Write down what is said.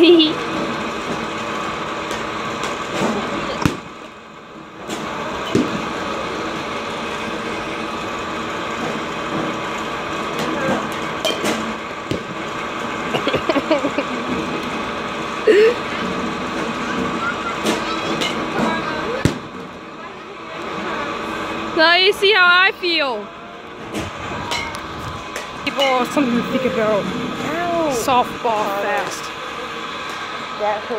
Me. Now you see how I feel. People, something to think about. Softball fest. That hurt